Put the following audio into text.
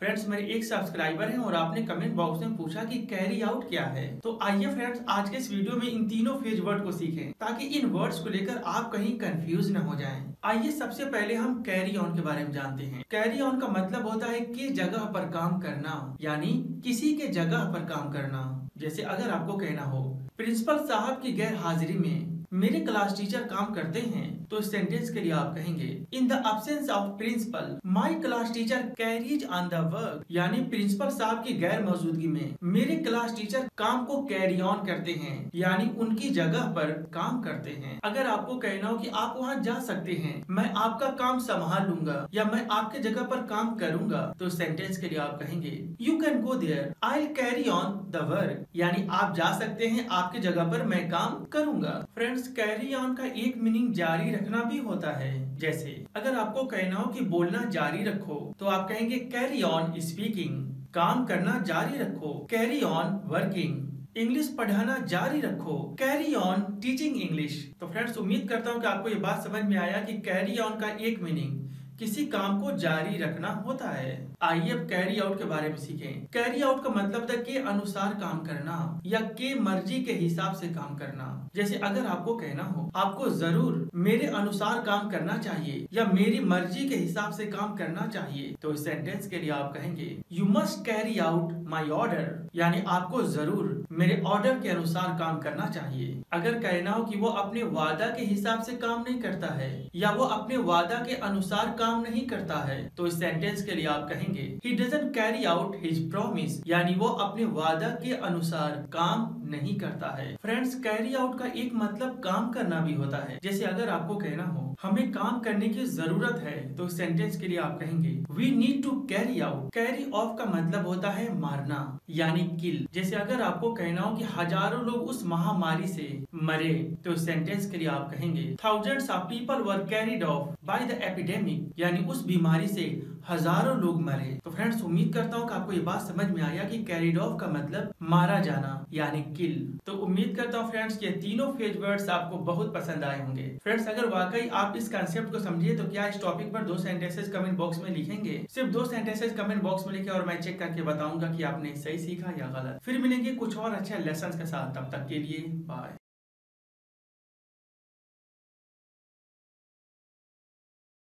Friends मेरे एक subscriber हैं और आपने कमेंट बॉक्स में पूछा कि कैरी आउट क्या है? तो आइए फ्रेंड्स आज के इस वीडियो में इन तीनों फ़ेज़ वर्ड को सीखें, ताकि इन वर्ड्स को लेकर आप कहीं कंफ्यूज न हो जाएँ। आइए सबसे पहले हम कैरी ऑन के बारे में जानते हैं। कैरी ऑन का मतलब होता है कि जगह पर काम करना, यानी किसी के जगह पर काम करना। जैसे अगर आपको कहना हो, प्रिंसिपल साहब की गैर हाजिरी में मेरे क्लास टीचर काम करते हैं तो इस सेंटेंस के लिए आप कहेंगे in the absence of principal my class teacher carries on the work यानी प्रिंसिपल साहब की गैर मौजूदगी में, मेरे क्लास टीचर काम को कैरी ऑन करते हैं, यानी उनकी जगह पर काम करते हैं। अगर आपको कहना हो कि आप वहाँ जा सकते हैं, मैं आपका काम संभाल लूँगा, या मैं आपके जगह पर काम करूँगा तो सेंटेंस के लिए आप कहेंगे you can go there I carry on the work यानी आप जा सकते हैं, आपके जगह पर मैं काम करूँगा। फ्रेंड्स फ्रेंड्स कैरी ऑन का एक मीनिंग जारी रखना भी होता है। जैसे, अगर आपको कहना हो कि बोलना जारी रखो तो आप कहेंगे कैरी ऑन स्पीकिंग काम करना जारी रखो। कैरी ऑन वर्किंग इंग्लिश पढ़ाना जारी रखो। कैरी ऑन टीचिंग इंग्लिश तो फ्रेंड्स, उम्मीद करता हूँ कि आपको ये बात समझ में आया कि कैरी ऑन का एक मीनिंग किसी काम को जारी रखना होता है। आइए अब कैरी आउट के बारे में सीखें। कैरी आउट का मतलब था के अनुसार काम करना या के मर्ज़ी के हिसाब से काम करना। जैसे अगर आपको कहना हो, आपको ज़रूर मेरे अनुसार काम करना चाहिए या मेरी मर्ज़ी के हिसाब से काम करना चाहिए। तो इस सेंटेंस के लिए आप कहेंगे you must carry out my order यानी आपको ज़रूर मेरे ऑर्डर के अनुसार काम करना चाहिए। अगर कहना हो कि वो अपने वादा के हिसाब से काम नहीं करता है या वो अपने वादा के अनुसार काम काम नहीं करता है तो इस सेंटेंस के लिए आप कहेंगे he doesn't carry out his promise यानी वो अपने वादा के अनुसार काम नहीं करता है। फ्रेंड्स कैरी आउट का एक मतलब काम करना भी होता है। जैसे अगर आपको कहना हो, हमें काम करने की ज़रूरत है तो सेंटेंस के लिए आप कहेंगे we need to carry out carry off का मतलब होता है मारना, यानी किल जैसे अगर आपको कहना हो कि हज़ारों लोग उस महामारी से मरे तो सेंटेंस के लिए आप कहेंगे thousands of people were carried off by the epidemic यानी उस बीमारी से हज़ारों लोग मरे। तो फ्रेंड्स उम्मीद करता हूँ कि आपको ये बात समझ में आया कि कैरिड ऑफ़ का मतलब मारा जाना, यानी किल। तो उम्मीद करता हूँ फ्रेंड्स ये तीनों फ़ेज़ वर्ड्स आपको बहुत पसंद आए होंगे। फ्रेंड्स अगर वाकई आप इस कंसेप्ट को समझिए तो क्या इस टॉपिक पर दो सेंटेंसेस कमेंट बॉक्स में लिखेंगे? सिर्फ़ दो सेंटेंसेस कमेंट बॉक्स में लिखे और मैं चेक करके बताऊँगा की आपने सही सीखा या गलत। फिर मिलेंगे कुछ और अच्छे लेसन के साथ। तब तक के लिए बाय